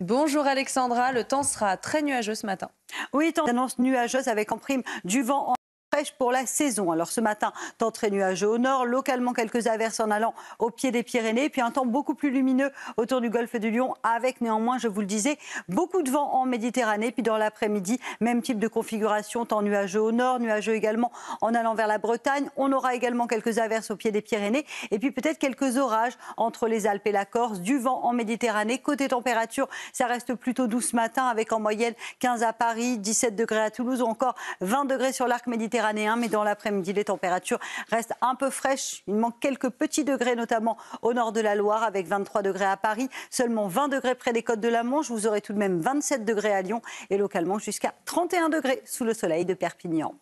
Bonjour Alexandra, le temps sera très nuageux ce matin. Oui, temps d'annonce nuageuse avec en prime du vent en pour la saison. Alors ce matin, temps très nuageux au nord, localement quelques averses en allant au pied des Pyrénées, puis un temps beaucoup plus lumineux autour du golfe de Lyon, avec néanmoins, je vous le disais, beaucoup de vent en Méditerranée. Puis dans l'après-midi, même type de configuration, temps nuageux au nord, nuageux également en allant vers la Bretagne. On aura également quelques averses au pied des Pyrénées, et puis peut-être quelques orages entre les Alpes et la Corse, du vent en Méditerranée. Côté température, ça reste plutôt doux ce matin, avec en moyenne 15 à Paris, 17 degrés à Toulouse ou encore 20 degrés sur l'arc mais dans l'après-midi, les températures restent un peu fraîches. Il manque quelques petits degrés, notamment au nord de la Loire, avec 23 degrés à Paris, seulement 20 degrés près des côtes de la Manche. Vous aurez tout de même 27 degrés à Lyon et localement jusqu'à 31 degrés sous le soleil de Perpignan.